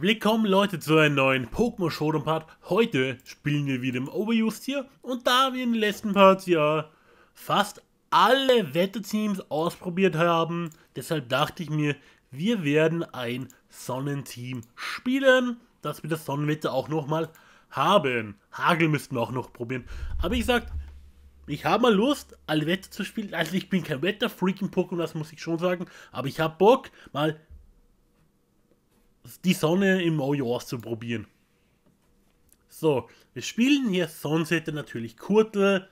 Willkommen Leute zu einem neuen Pokémon Showdown Part. Heute spielen wir wieder im Overused hier und da wir in den letzten Parts ja fast alle Wetterteams ausprobiert haben, deshalb dachte ich mir, wir werden ein Sonnenteam spielen, dass wir das Sonnenwetter auch nochmal haben. Hagel müssten wir auch noch probieren. Aber ich sag, ich habe mal Lust, alle Wetter zu spielen. Also ich bin kein Wetterfreak im Pokémon, das muss ich schon sagen. Aber ich habe Bock, mal die Sonne im Ojo auszuprobieren. So, wir spielen hier Sunsetter natürlich Kurtel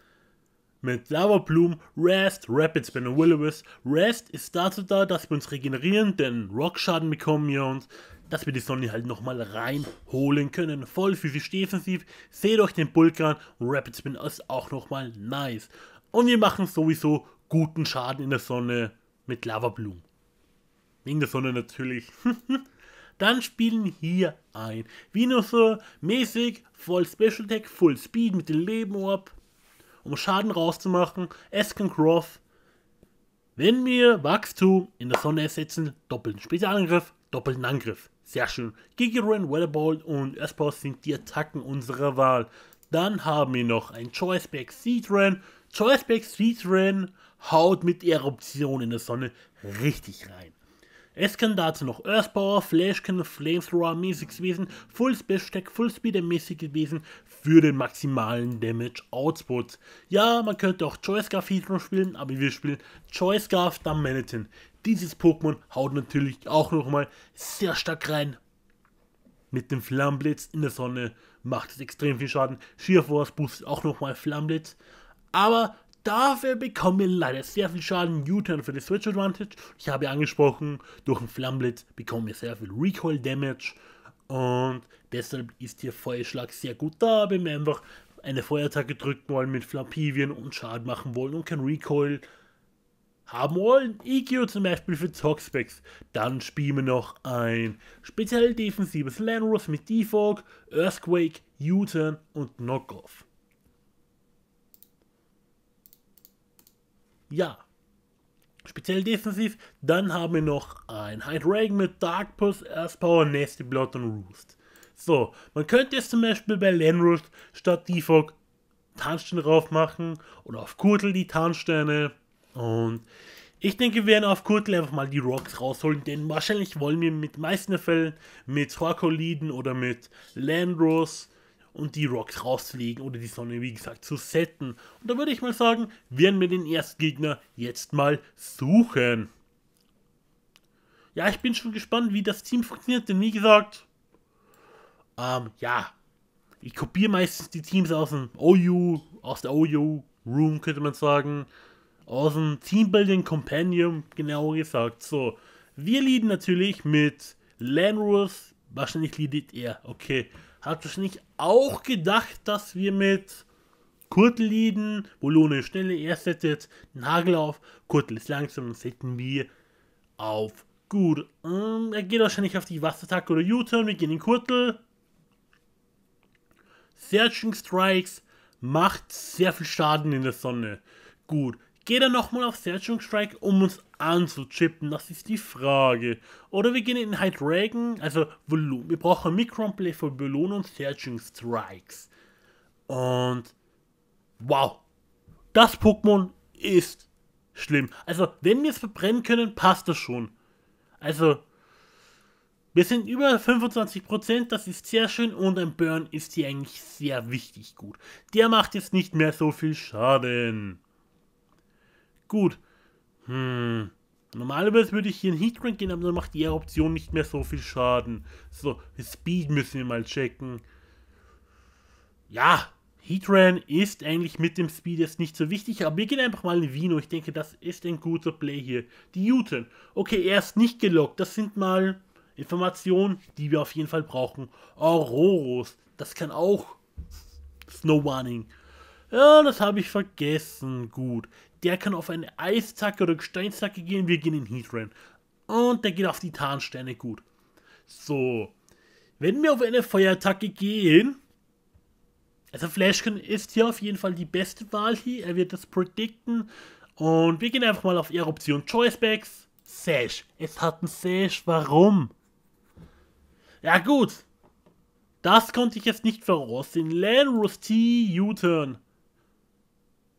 mit Lava Bloom, Rest, Rapid Spin und Will-O-Wisp. Rest ist dazu da, dass wir uns regenerieren, denn Rockschaden bekommen wir uns, dass wir die Sonne halt nochmal reinholen können. Voll physisch defensiv, seht euch den Vulkan und Rapid Spin ist auch nochmal nice. Und wir machen sowieso guten Schaden in der Sonne mit Lava Bloom. Wegen der Sonne natürlich. Dann spielen hier ein Venusaur mäßig, voll Special Attack, Full Speed mit dem Leben Orb, um Schaden rauszumachen. Esken Croft. Wenn wir Wachstum in der Sonne ersetzen, doppelten Spezialangriff, doppelten Angriff. Sehr schön. Gigaran, Weatherbolt und Earthpower sind die Attacken unserer Wahl. Dann haben wir noch ein Choiceback Seedran. Choiceback Seedran haut mit Eruption in der Sonne richtig rein. Es kann dazu noch Earth Power, Flash Cannon, Flamethrower mäßiges Wesen, Full Special Stack, Full Speed mäßiges Wesen für den maximalen Damage Output. Ja, man könnte auch Choice Scarf Hydro spielen, aber wir spielen Choice Scarf Damanitin. Dieses Pokémon haut natürlich auch nochmal sehr stark rein. Mit dem Flammenblitz in der Sonne macht es extrem viel Schaden. Sheer Force boostet auch nochmal Flammenblitz. Aber Dafür bekommen wir leider sehr viel Schaden. U-Turn für die Switch Advantage. Ich habe angesprochen, durch den Flammblitz bekommen wir sehr viel Recoil Damage. Und deshalb ist hier Feuerschlag sehr gut da, wenn wir einfach eine Feuerattacke drücken wollen mit Flampivien und Schaden machen wollen und kein Recoil haben wollen. EQ zum Beispiel für Toxpex. Dann spielen wir noch ein speziell defensives Landrose mit Defog, Earthquake, U-Turn und Knockoff. Ja. Speziell defensiv. Dann haben wir noch ein Hydreigon mit Dark Pulse, Earth Power, Nasty Blood und Roost. So, man könnte jetzt zum Beispiel bei Landroost statt Defog Tarnsteine drauf machen oder auf Kurtel die Tarnsteine. Und ich denke, wir werden auf Kurtel einfach mal die Rocks rausholen, denn wahrscheinlich wollen wir mit meisten Fällen mit Horkoliden oder mit Landros und die Rocks rauslegen oder die Sonne, wie gesagt, zu setten. Und da würde ich mal sagen, werden wir den Erstgegner jetzt mal suchen. Ja, ich bin schon gespannt, wie das Team funktioniert, denn wie gesagt, ähm, ja, ich kopiere meistens die Teams aus dem OU, aus der OU Room, könnte man sagen. Aus dem Teambuilding Companion, genauer gesagt. So, wir lieben natürlich mit Lanrus, wahrscheinlich liedet er, okay hat wahrscheinlich auch gedacht, dass wir mit Kurtel lieden, Bolone Schnelle, er settet den Hagel auf, Kurtel ist langsam, dann setzen wir auf gut. Ähm, er geht wahrscheinlich auf die Wasserattacke oder U-Turn, wir gehen in Kurtel. Searching Strikes macht sehr viel Schaden in der Sonne. Gut. Geht er nochmal auf Searching Strike, um uns anzuchippen? Das ist die Frage. Oder wir gehen in High Dragon, also. Wir brauchen Micronplay für Belohnung und Searching Strikes. Und wow, das Pokémon ist schlimm. Also, wenn wir es verbrennen können, passt das schon. Also, wir sind über 25%, das ist sehr schön und ein Burn ist hier eigentlich sehr wichtig gut. Der macht jetzt nicht mehr so viel Schaden. Gut. Hm. Normalerweise würde ich hier in Heatrank gehen, aber dann macht die Eruption nicht mehr so viel Schaden. So, Speed müssen wir mal checken. Ja, Heatran ist eigentlich mit dem Speed jetzt nicht so wichtig, aber wir gehen einfach mal in Vino. Ich denke, das ist ein guter Play hier. Die Uten. Okay, er ist nicht gelockt. Das sind mal Informationen, die wir auf jeden Fall brauchen. Auroros. Das kann auch Snow Warning. Ja, das habe ich vergessen. Gut. Der kann auf eine Eiszacke oder Gesteinszacke gehen. Wir gehen in Heatran. Und der geht auf die Tarnsterne. Gut. So. Wenn wir auf eine Feuerattacke gehen. Also Flashkin ist hier auf jeden Fall die beste Wahl hier. Er wird das predikten. Und wir gehen einfach mal auf Eruption Choicebacks. Sash. Es hat ein Sash. Warum? Ja gut. Das konnte ich jetzt nicht voraussehen. Landrus T U-Turn.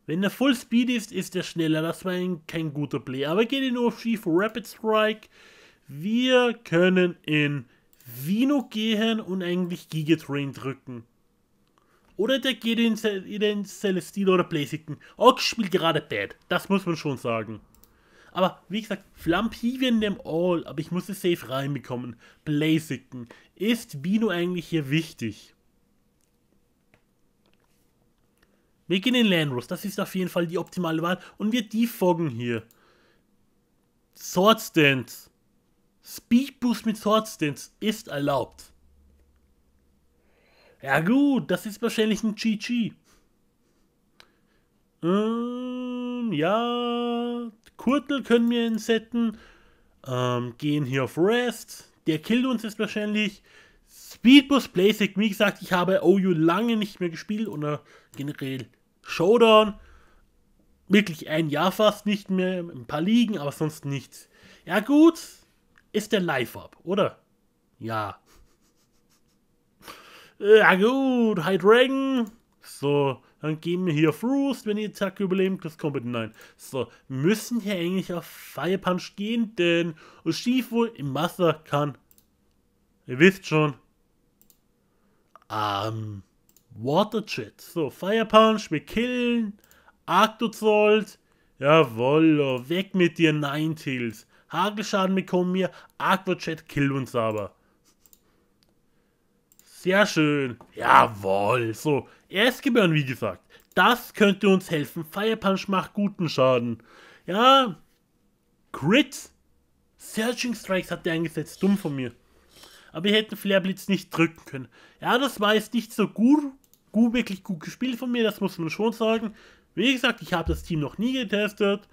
Wenn er Full Speed ist, ist er schneller. Das war ein, kein guter Play. Aber geht ihn nur auf Schief Rapid Strike. Wir können in Vino gehen und eigentlich Gigatrain drücken. Oder der geht in, in Celestino oder Blaziken. Ox spielt gerade bad. Das muss man schon sagen. Aber wie gesagt, Flampivian dem All, aber ich muss es safe reinbekommen. Blaziken. Ist Bino eigentlich hier wichtig? Wir gehen in Landros, das ist auf jeden Fall die optimale Wahl. Und wir defoggen hier. Sword Stance. Speed Boost mit Sword Stance ist erlaubt. Ja gut, das ist wahrscheinlich ein GG. Ähm, ja, Kurtel können wir insetten. Ähm, gehen hier auf Rest. Der killt uns jetzt wahrscheinlich. Speedbus Basic, wie gesagt, ich habe OU lange nicht mehr gespielt oder generell Showdown. Wirklich ein Jahr fast nicht mehr, ein paar Ligen, aber sonst nichts. Ja gut, ist der Live-Up, oder? Ja. Ja gut, High Dragon. So, dann gehen wir hier auf Roost, wenn die Attacke überlebt, das kommt nein. So, müssen hier eigentlich auf Fire Punch gehen, denn Urshifu im Wasser kann, ihr wisst schon, ähm, Water Jet. So, Fire Punch, wir killen, Arctozolt, jawoll, weg mit dir, Ninetales. Hagelschaden bekommen wir, Aquachat killt uns aber. Sehr schön. Jawohl. So, Erstgebirn, wie gesagt. Das könnte uns helfen. Fire Punch macht guten Schaden. Ja. Crit. Searching Strikes hat der eingesetzt. Dumm von mir. Aber wir hätten Flare Blitz nicht drücken können. Ja, das war jetzt nicht so gut. Gut wirklich gut gespielt von mir, das muss man schon sagen. Wie gesagt, ich habe das Team noch nie getestet.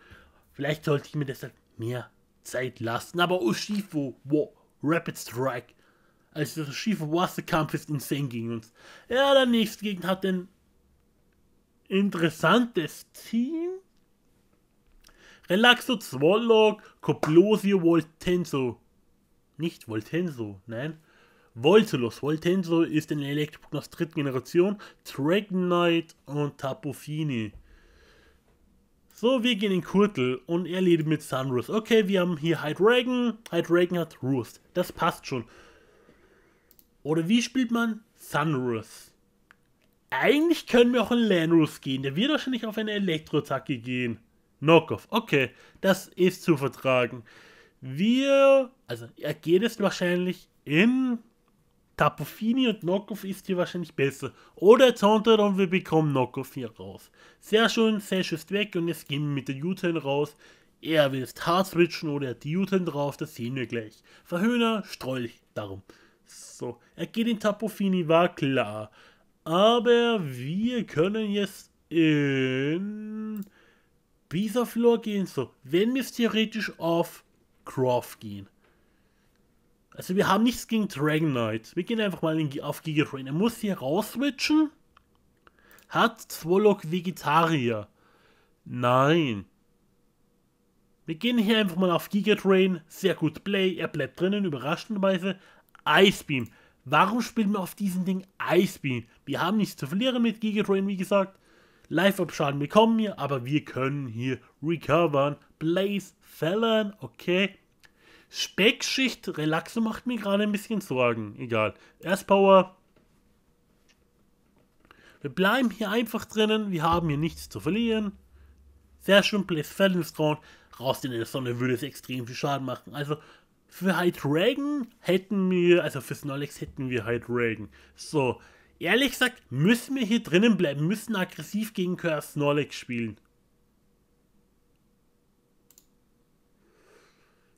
Vielleicht sollte ich mir deshalb mehr Zeit lassen. Aber Ushifo, wow, Rapid Strike. Also der schiefe Wasserkampf ist insane gegen uns. Ja, der nächste Gegner hat ein interessantes Team. Relaxo, Zwolog, Coplosio, Voltenso. Nicht Voltenso, nein. Voltulus. Voltenso ist ein Elektropokémon aus dritten Generation. Dragonite und Tapofini. So, wir gehen in Kurtel und er lebt mit Sunroost. Okay, wir haben hier Hydreigon. Hydreigon hat Roost. Das passt schon. Oder wie spielt man Sunroost? Eigentlich können wir auch in Landroost gehen. Der wird wahrscheinlich auf eine Elektroattacke gehen. Knockoff. Okay, das ist zu vertragen. Wir, also er geht es wahrscheinlich in Tapofini und Knockoff ist hier wahrscheinlich besser. Oder Zonter und wir bekommen Knockoff hier raus. Sehr schön, Sash ist weg und jetzt gehen wir mit der U-Turn raus. Er will jetzt hard switchen oder er hat die U-Turn drauf, das sehen wir gleich. Verhöhner, streulich darum. So, er geht in Tapofini, war klar. Aber wir können jetzt in Bisaflor gehen. So, wenn wir es theoretisch auf Croft gehen. Also wir haben nichts gegen Dragon Knight. Wir gehen einfach mal in, auf Gigatrain. Er muss hier rauswitchen. Hat Zwolok Vegetarier? Nein. Wir gehen hier einfach mal auf Gigatrain. Sehr gut Play. Er bleibt drinnen, überraschenderweise. Icebeam. Warum spielen wir auf diesem Ding Icebeam? Wir haben nichts zu verlieren mit Gigatrain, wie gesagt. Live-Up-Schaden bekommen wir, aber wir können hier recovern. Blaze, Fallon, okay. Speckschicht, Relaxo macht mir gerade ein bisschen Sorgen. Egal. Erstpower. Wir bleiben hier einfach drinnen. Wir haben hier nichts zu verlieren. Sehr schön, Fallon ist drauf. Raus in der Sonne würde es extrem viel Schaden machen. Also für High Dragon hätten wir, also für Snorlax hätten wir High Dragon. So, ehrlich gesagt, müssen wir hier drinnen bleiben, müssen aggressiv gegen Curse Snorlax spielen.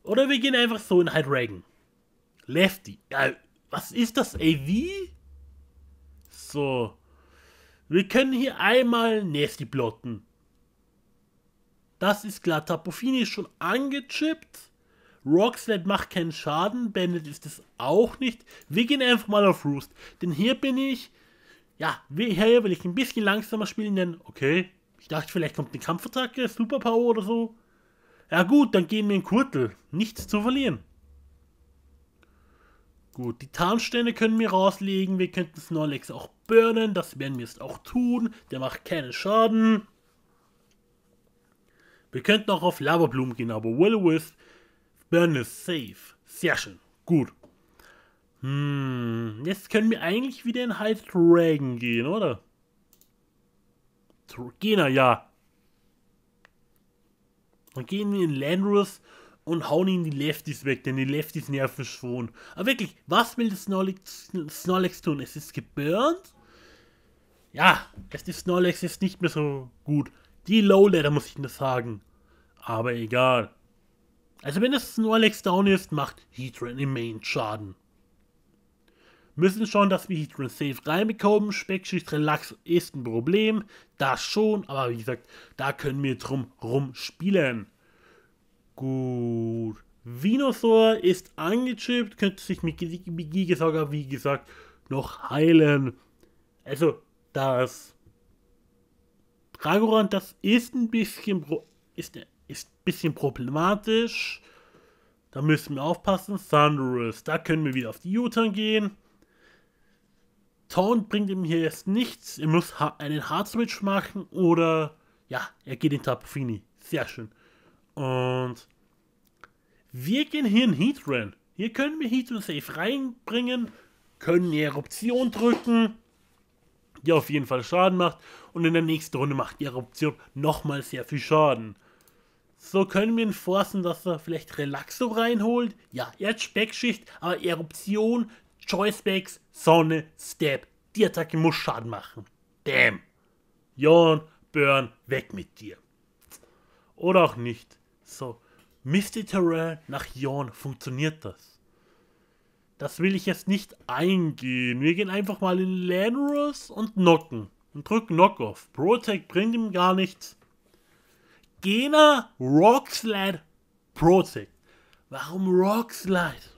Oder wir gehen einfach so in High Dragon. Lefty. Ja, was ist das, AV? So. Wir können hier einmal Nasty plotten. Das ist klar. Tapofini ist schon angechippt. Rocksled macht keinen Schaden, Bandit ist es auch nicht. Wir gehen einfach mal auf Roost. Denn hier bin ich, ja, hier will ich ein bisschen langsamer spielen, denn, okay, ich dachte, vielleicht kommt eine Kampfattacke, Superpower oder so. Ja gut, dann gehen wir in Kurtel. Nichts zu verlieren. Gut, die Tarnsterne können wir rauslegen. Wir könnten Snorlax auch burnen. Das werden wir jetzt auch tun. Der macht keinen Schaden. Wir könnten auch auf Lavablumen gehen, aber Will-O-Wisp burn ist safe. Sehr schön. Gut. Hm, jetzt können wir eigentlich wieder in High Dragon gehen, oder? Gena, ja. Dann gehen wir in Landrus und hauen ihnen die Lefties weg, denn die Lefties nerven schon. Aber wirklich, was will das Snorlax, Snorlax tun? Es ist geburnt? Ja, es ist Snorlax ist nicht mehr so gut. Die Lowlader muss ich nur sagen. Aber egal. Also wenn das Snorlax down ist, macht Heatran im Main Schaden. Müssen schauen, dass wir Heatran safe reinbekommen. Speckschicht Relax ist ein Problem. Das schon, aber wie gesagt, da können wir drum rum spielen. Gut. Venusaur ist angechippt, könnte sich mit Gigasaga, wie gesagt, noch heilen. Also, das Dragoran, das ist ein bisschen ist, ist ein bisschen problematisch. Da müssen wir aufpassen. Thunderous, da können wir wieder auf die U-Turn gehen. Taunt bringt ihm hier jetzt nichts. Er muss einen Hard Switch machen oder ja, er geht in Tapofini. Sehr schön. Und wir gehen hier in Heatran. Hier können wir Heatran safe reinbringen, können die Eruption drücken, die auf jeden Fall Schaden macht. Und in der nächsten Runde macht die Eruption nochmal sehr viel Schaden. So können wir ihn forcen, dass er vielleicht Relaxo reinholt. Ja, er hat Speckschicht, aber Eruption, Choicebacks, Sonne, Step. Die Attacke muss Schaden machen. Damn. Jon, Burn, weg mit dir. Oder auch nicht. So, Misty Terrain nach Yorn funktioniert das. Das will ich jetzt nicht eingehen. Wir gehen einfach mal in Landrus und knocken. Und drücken Knockoff. Protect bringt ihm gar nichts. Gena, Rockslide, Protect. Warum Rockslide?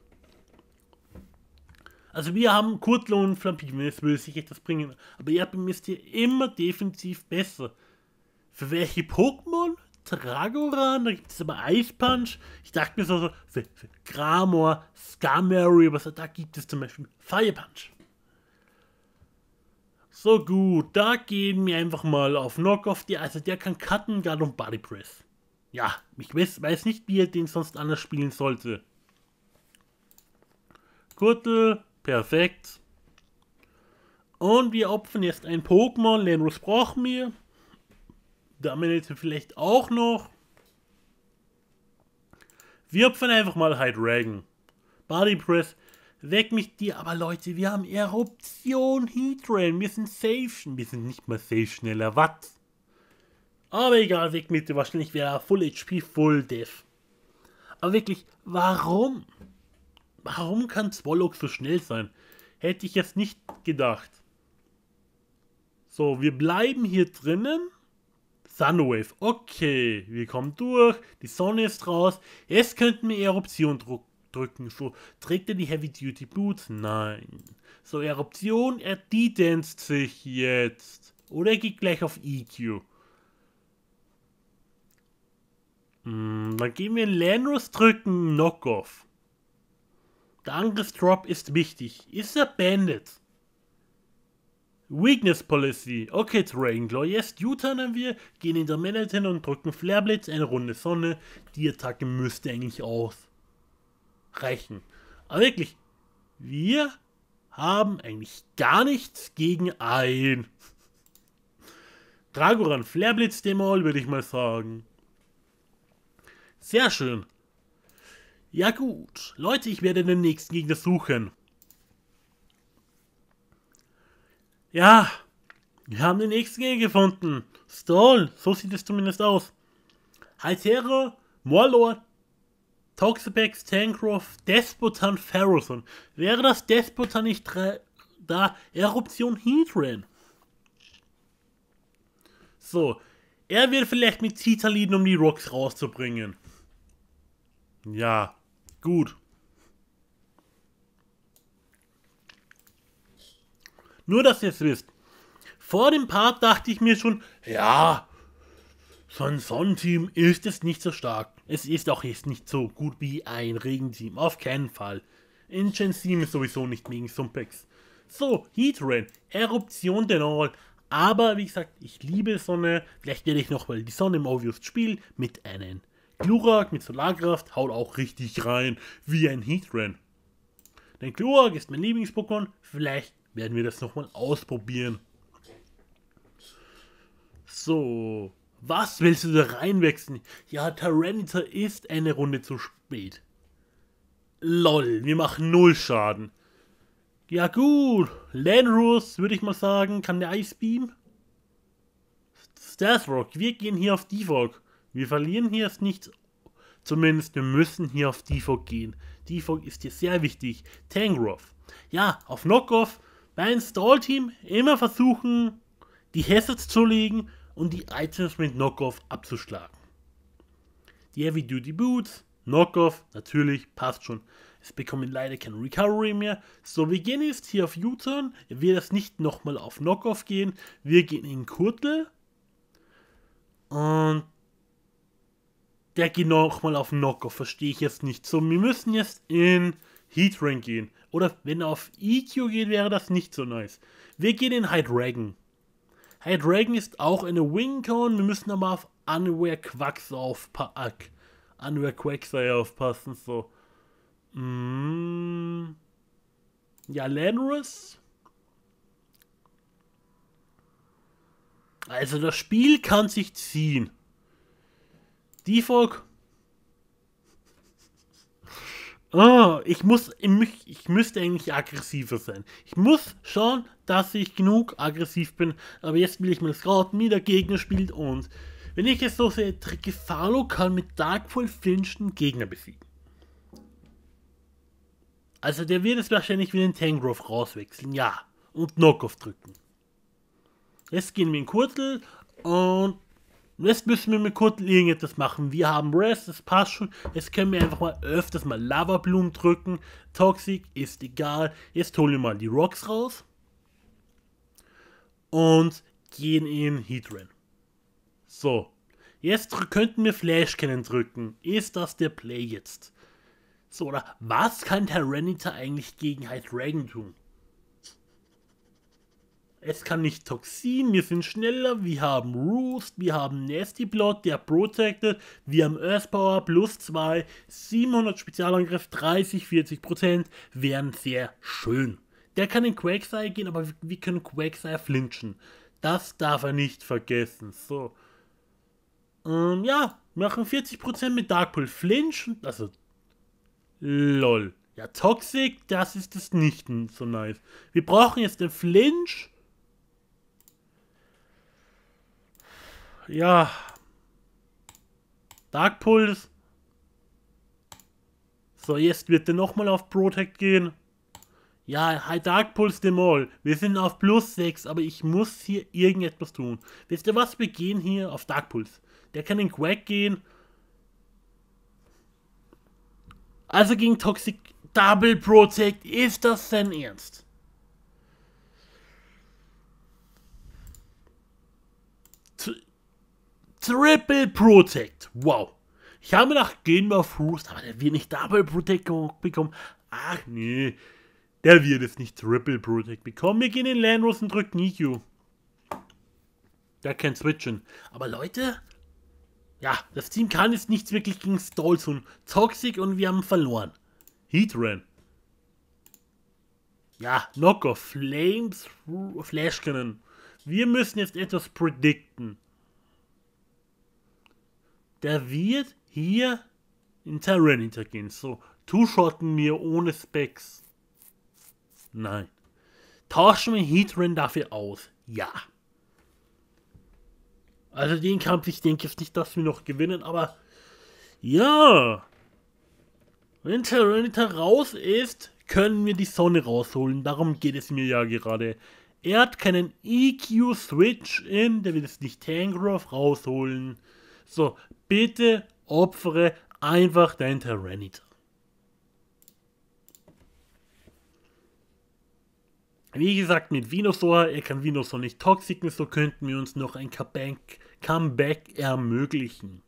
Also wir haben Kurtlo und Flampin, jetzt will sich etwas bringen. Aber ihr müsst hier immer defensiv besser. Für welche Pokémon? Dragoran, da gibt es aber Ice Punch. Ich dachte mir so, so für, für Gramor, Skarmory, was da gibt es zum Beispiel Fire Punch. So gut, da gehen wir einfach mal auf Knockoff. Also der kann Cutten, Guard und Body Press. Ja, ich weiß, weiß nicht, wie er den sonst anders spielen sollte. Gürtel, perfekt. Und wir opfern jetzt ein Pokémon. Lenros brauchen wir. Dominator vielleicht auch noch. Wir opfern einfach mal High Dragon. Body Press. Weg mich dir. Aber Leute, wir haben Eruption Heatrain. Wir sind safe. Wir sind nicht mal safe schneller. Was? Aber egal, weg mit dir. Wahrscheinlich wäre er Full HP, Full Death. Aber wirklich, warum? Warum kann Swallow so schnell sein? Hätte ich jetzt nicht gedacht. So, wir bleiben hier drinnen. Sunwave. Okay, wir kommen durch. Die Sonne ist raus. Jetzt könnten wir Eruption drück drücken. So, trägt er die Heavy Duty Boots? Nein. So, Eruption, er dedanzt sich jetzt. Oder er geht gleich auf EQ. Hm, dann gehen wir in Landros drücken, Knockoff. Der Angriffsdrop ist wichtig. Ist er Bandit? Weakness Policy. Okay, Dragonglaw. Jetzt U-turnen wir, gehen in der Minute hin und drücken Flare Blitz, eine Runde Sonne. Die Attacke müsste eigentlich ausreichen. Aber wirklich, wir haben eigentlich gar nichts gegen ein. Dragoran Flare Blitz Demol, würde ich mal sagen. Sehr schön. Ja gut, Leute, ich werde den nächsten Gegner suchen. Ja, wir haben den nächsten Gegner gefunden. Stall, so sieht es zumindest aus. Haltero, Morlord, Toxapex, Tancroft, Despotan, Ferroson. Wäre das Despotan nicht da Eruption Heatran? So, er wird vielleicht mit Citalin, um die Rocks rauszubringen. Ja, gut. Nur, dass ihr es wisst. Vor dem Part dachte ich mir schon, ja, so ein Sonnenteam ist es nicht so stark. Es ist auch jetzt nicht so gut wie ein Regenteam. Auf keinen Fall. In Gen 7 sowieso nicht wegen Sumpex. So, Heatran, Eruption den All. Aber wie gesagt, ich liebe Sonne. Vielleicht werde ich nochmal die Sonne im Obvious spielen mit einem Glurak mit Solarkraft. Haut auch richtig rein, wie ein Heatran. Denn Glurak ist mein Lieblings-Pokémon. Vielleicht werden wir das nochmal ausprobieren. So, was willst du da reinwechseln? Ja, Tyranitar ist eine Runde zu spät. Lol, wir machen null Schaden. Ja gut, Landrus würde ich mal sagen, kann der Eisbeam. Stathrock, wir gehen hier auf Defog. Wir verlieren hier ist nichts. Zumindest wir müssen hier auf Defog gehen. Defog ist hier sehr wichtig. Tangrowth. Ja, auf Knockoff beim Stall-Team immer versuchen, die Hazards zu legen und die Items mit Knockoff abzuschlagen. Die Heavy Duty Boots, Knockoff, natürlich, passt schon. Es bekommen leider kein Recovery mehr. So, wir gehen jetzt hier auf U-Turn. Wird das nicht nochmal auf Knockoff gehen. Wir gehen in Kurtel. Und der geht nochmal auf Knockoff. Verstehe ich jetzt nicht. So, wir müssen jetzt in Heatrank gehen. Oder wenn er auf EQ geht, wäre das nicht so nice. Wir gehen in Hydreigon. Hydreigon ist auch eine Wingcon. Wir müssen aber auf Unaware Quacks aufpassen. Unaware Quagsire aufpassen. So. Mm. Ja, Lanrus. Also das Spiel kann sich ziehen. Volk. Oh, ich muss, ich müsste eigentlich aggressiver sein. Ich muss schauen, dass ich genug aggressiv bin. Aber jetzt will ich mal scouten, wie der Gegner spielt. Und wenn ich es so sehe, Trikefalo kann mit Darkfall Flinchen Gegner besiegen. Also der wird es wahrscheinlich wie den Tangrowth rauswechseln, ja. Und Knockoff drücken. Jetzt gehen wir in Kurtel und jetzt müssen wir mit Kurtel irgendetwas machen. Wir haben Rest, das passt schon. Jetzt können wir einfach mal öfters mal Lava Blumen drücken. Toxic ist egal. Jetzt holen wir mal die Rocks raus. Und gehen in Heatran. So. Jetzt könnten wir Flash Cannon drücken. Ist das der Play jetzt? So, oder was kann Tyranitar eigentlich gegen Hydreigon tun? Es kann nicht Toxin, wir sind schneller, wir haben Roost, wir haben Nasty Blood, der Protected, wir haben Earth Power plus 2, 700 Spezialangriff, 30, 40%, wären sehr schön. Der kann in Quagsire gehen, aber wir können Quagsire flinchen. Das darf er nicht vergessen. So. Ähm, ja, machen 40% mit Darkpool flinchen, also Lol. Ja, Toxic, das ist es nicht so nice. Wir brauchen jetzt den Flinch. Ja. Dark Pulse. So, jetzt wird er nochmal auf Protect gehen. Ja, High Dark Pulse dem All. Wir sind auf plus 6, aber ich muss hier irgendetwas tun. Wisst ihr was? Wir gehen hier auf Dark Pulse. Der kann in Quack gehen. Also gegen Toxic Double Protect, ist das denn ernst? Triple Protect, wow. Ich habe nach Game of Roost, aber der wird nicht Double Protect bekommen. Ach nee, der wird es nicht Triple Protect bekommen. Wir gehen in Landros und drücken EQ. Der kann switchen. Aber Leute, ja, das Team kann jetzt nichts wirklich gegen Stalls tun. Toxic und wir haben verloren. Heatran. Ja, Knockoff, Flames, Flash Cannon. Wir müssen jetzt etwas predikten. Der wird hier in Tyranitar gehen. So, two-shotten wir ohne Specs. Nein. Tauschen wir Heatran dafür aus. Ja. Also den Kampf, ich denke jetzt nicht, dass wir noch gewinnen, aber ja. Wenn Tyranitar raus ist, können wir die Sonne rausholen. Darum geht es mir ja gerade. Er hat keinen EQ-Switch in, der will es nicht Tangrowth rausholen. So, bitte opfere einfach dein Tyranitar. Wie gesagt, mit Venusaur, er kann Venusaur nicht toxiken, so könnten wir uns noch ein Comeback ermöglichen.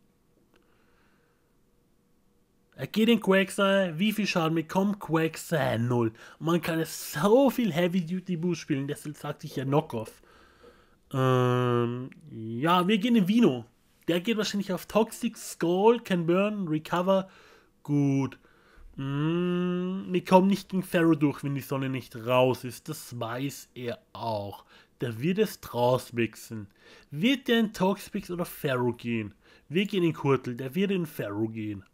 Er geht in Quagsire, wie viel Schaden bekommt Quagsire? Null. Man kann es so viel Heavy Duty Boost spielen, deshalb sagt sich ja Knockoff. Ähm, ja, wir gehen in Vino. Der geht wahrscheinlich auf Toxic, Skull, Can Burn, Recover. Gut. Mm, wir kommen nicht gegen Pharaoh durch, wenn die Sonne nicht raus ist. Das weiß er auch. Der wird es draus wechseln. Wird der in Toxpix oder Pharaoh gehen? Wir gehen in Kurtel, der wird in Pharaoh gehen.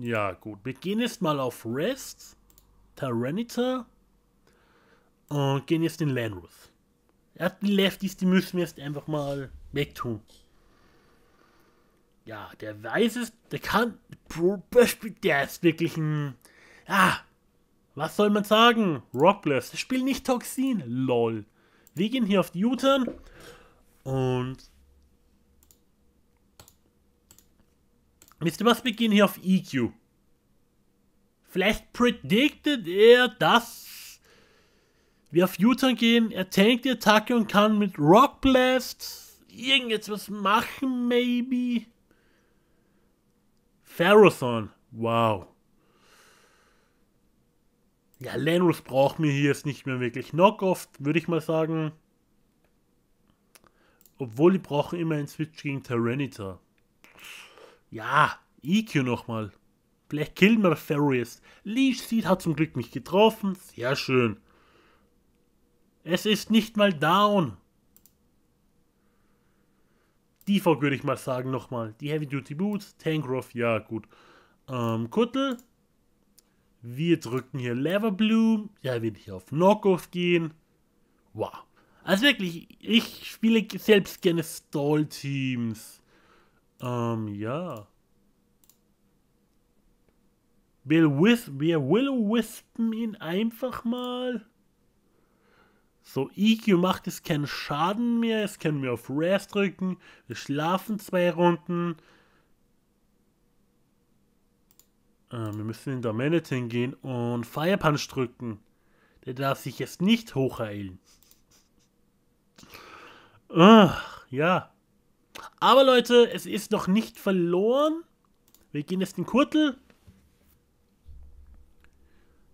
Ja, gut. Wir gehen jetzt mal auf Rest, Tyranitar und gehen jetzt in Landruth. Er hat die Lefties, die müssen wir jetzt einfach mal wegtun. Ja, der weiß es, der kann, der ist wirklich ein, ja, was soll man sagen? Rockblast, der spielt nicht Toxin, lol. Wir gehen hier auf die U-Turn und Wisst ihr was, wir gehen hier auf EQ. Vielleicht predicted er, dass wir auf U-Turn gehen, er tankt die Attacke und kann mit Rock Blast irgendetwas machen, maybe. Pharaohson, wow. Ja, Lenrus braucht mir hier jetzt nicht mehr wirklich Knockoff, würde ich mal sagen. Obwohl die brauchen immer einen Switch gegen Tyranitar. Ja, EQ nochmal. Vielleicht killen wir Ferris. Leash Seed hat zum Glück nicht getroffen. Sehr schön. Es ist nicht mal down. Default würde ich mal sagen nochmal. Die Heavy Duty Boots, Tankroff, ja gut. Ähm, Kuttel. Wir drücken hier Lever Bloom. Ja, will ich auf Knockoff gehen. Wow. Also wirklich, ich spiele selbst gerne Stall-Teams. Ähm, ja. Wir, Wisp, wir Willow Wispen ihn einfach mal. So, EQ macht es keinen Schaden mehr. Jetzt können wir auf Rest drücken. Wir schlafen zwei Runden. Äh, wir müssen in der Manatee gehen und Fire Punch drücken. Der darf sich jetzt nicht hochheilen. Ach, ja. Aber Leute, es ist noch nicht verloren. Wir gehen jetzt in Kurtel.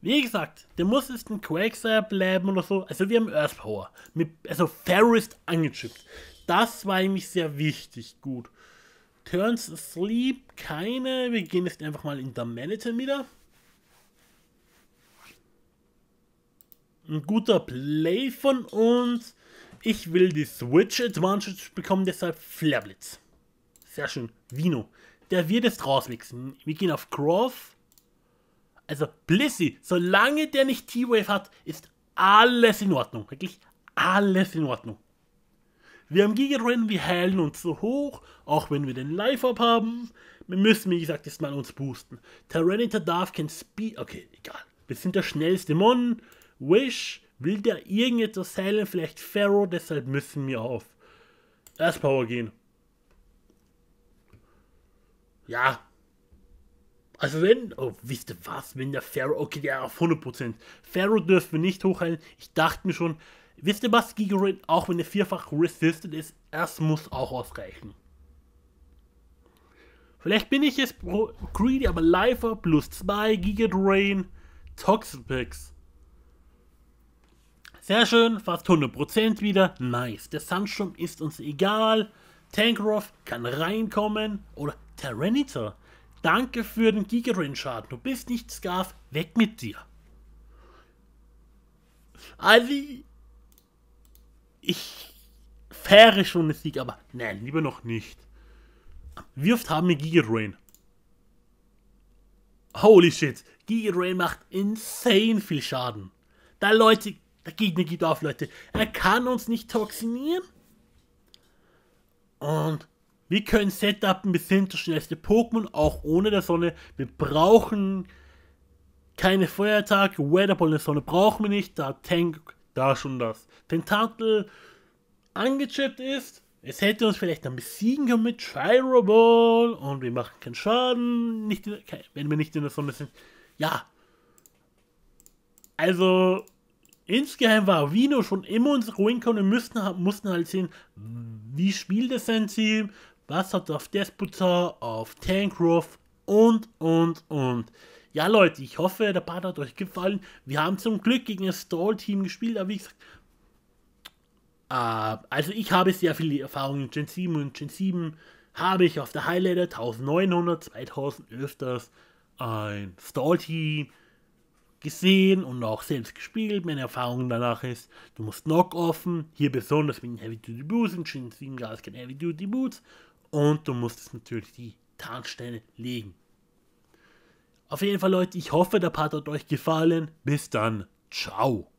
Wie gesagt, der muss jetzt ein Quagsire bleiben oder so. Also wir haben Earth Power. Mit, also Pharaoh ist angechippt. Das war eigentlich sehr wichtig. Gut. Turns Asleep, keine. Wir gehen jetzt einfach mal in der Manitou wieder. Ein guter Play von uns. Ich will die Switch Advantage bekommen, deshalb Flairblitz. Sehr schön. Vino. Der wird es rauswechseln. Wir gehen auf Croft. Also Blissey, solange der nicht T-Wave hat, ist alles in Ordnung. Wirklich alles in Ordnung. Wir haben Gigadrain, wir heilen uns so hoch, auch wenn wir den Life-Up haben. Wir müssen, wie gesagt, jetzt mal uns boosten. Tyranitar darf kein Speed... Okay, egal. Wir sind der schnellste Mon. Wish, Will der irgendetwas heilen? Vielleicht Pharaoh, deshalb müssen wir auf Earth Power gehen. Ja. Also wenn, oh, wisst ihr was, wenn der Pharaoh, okay, der auf 100%. Pharaoh dürfen wir nicht hochheilen. Ich dachte mir schon, wisst ihr was, Gigarid, auch wenn er vierfach resisted ist, es muss auch ausreichen. Vielleicht bin ich jetzt greedy, aber Lifer plus 2, Gigadrain, Toxipix. Sehr schön, fast 100% wieder. Nice. Der Sunstorm ist uns egal. Tankroth kann reinkommen. Oder Tyranitar. Danke für den Gigadrain-Schaden. Du bist nicht Scarf. Weg mit dir. Also, ich fähre schon eine Sieg, aber nein, lieber noch nicht. Wie oft haben wir Gigadrain? Holy shit, Gigadrain macht insane viel Schaden. Da Leute der Gegner geht auf, Leute. Er kann uns nicht toxinieren. Und wir können setupen, wir sind das schnellste Pokémon, auch ohne der Sonne. Wir brauchen keine Feuerattacke, Weatherball in der Sonne brauchen wir nicht, da Tank, da schon das Tentakel angechippt ist. Es hätte uns vielleicht dann besiegen können mit Gyro Ball und wir machen keinen Schaden, nicht in, wenn wir nicht in der Sonne sind. Ja. Also, Insgeheim war Vino schon immer unser Ruinko und wir müssten, mussten halt sehen, wie spielt es sein Team, hat auf Despotar, auf Tankroth und, und, und. Ja, Leute, ich hoffe, der Part hat euch gefallen. Wir haben zum Glück gegen ein Stall-Team gespielt, aber wie gesagt, äh, also ich habe sehr viel Erfahrung in Gen 7 und Gen 7 habe ich auf der Highlighter 1900, 2000 öfters ein Stall-Team gesehen und auch selbst gespielt. Meine Erfahrung danach ist, du musst Knock-Offen, hier besonders mit den Heavy-Duty Boots, in Gen 7 gab es keine Heavy-Duty Boots und du musst natürlich die Tarnsteine legen. Auf jeden Fall, Leute, ich hoffe, der Part hat euch gefallen. Bis dann. Ciao.